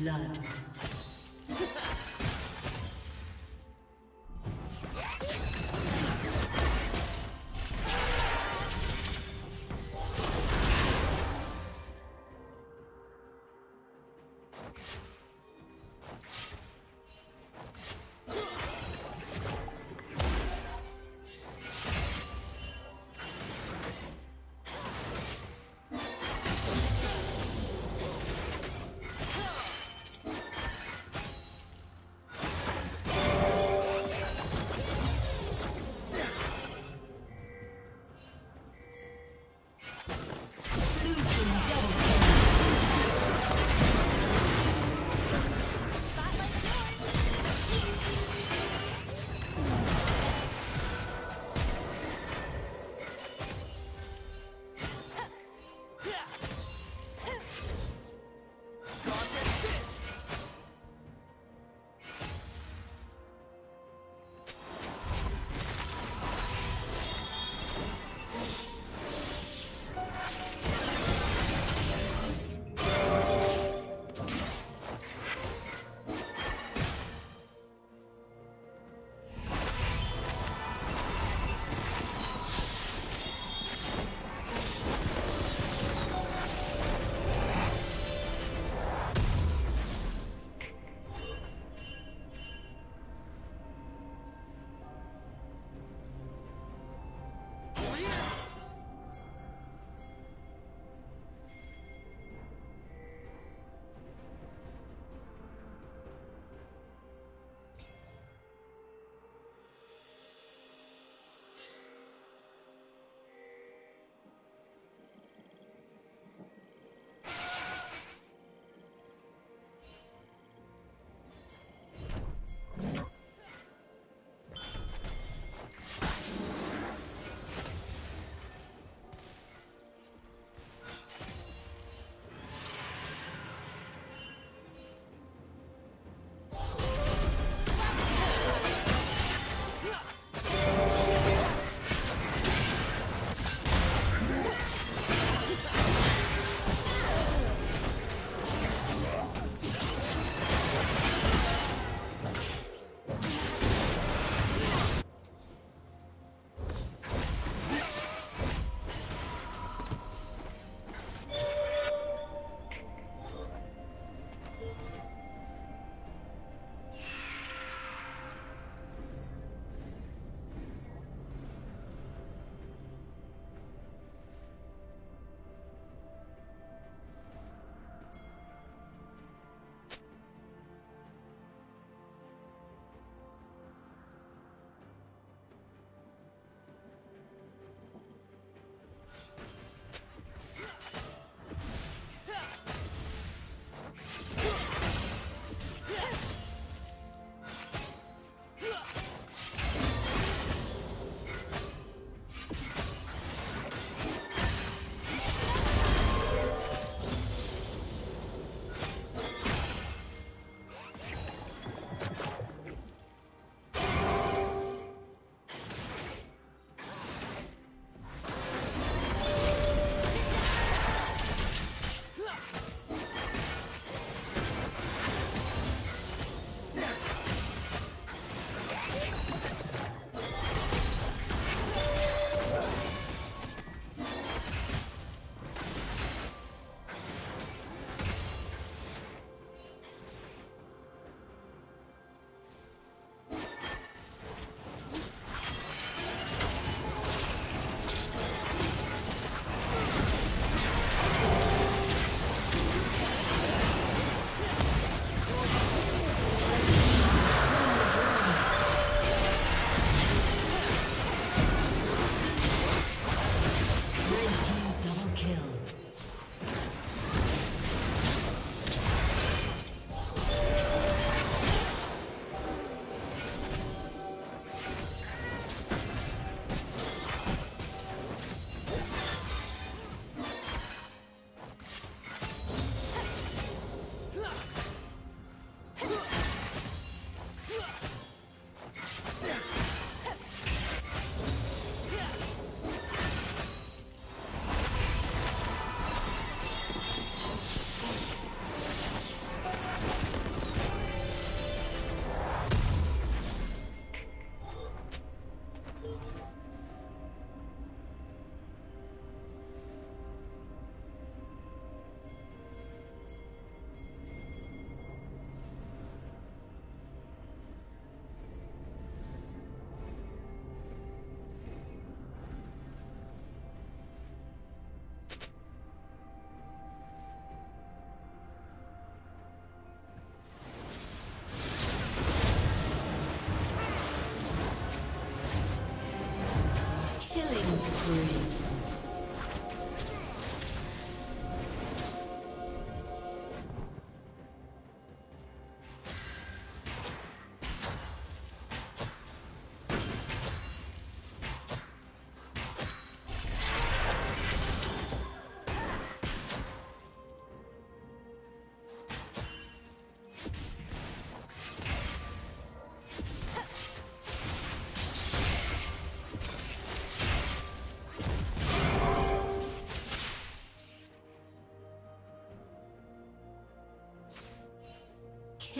Blood.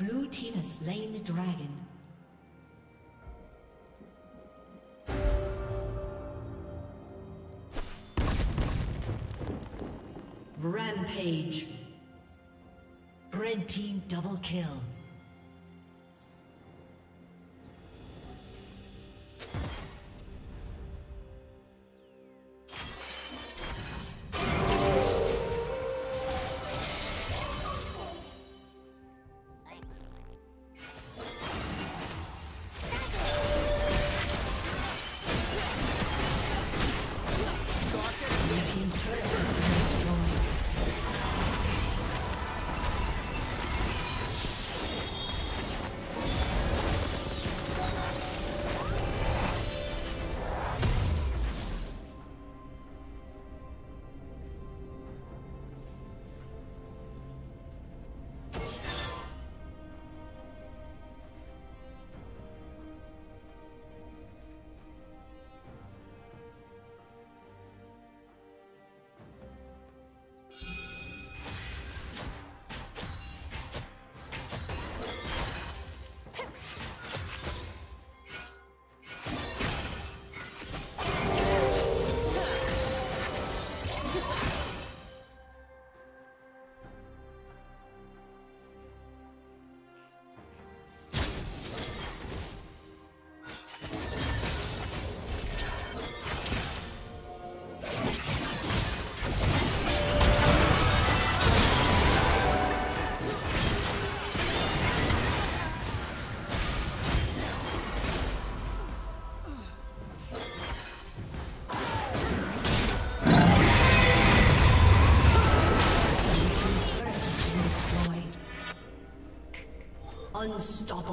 Blue team has slain the dragon. Rampage. Red team double kill.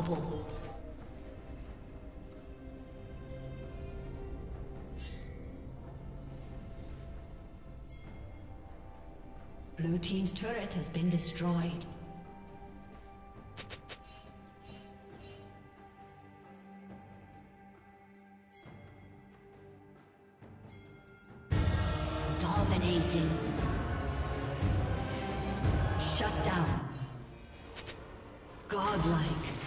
Unstoppable. Blue Team's turret has been destroyed. Dominating. Shut down. Godlike.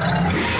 Thank you.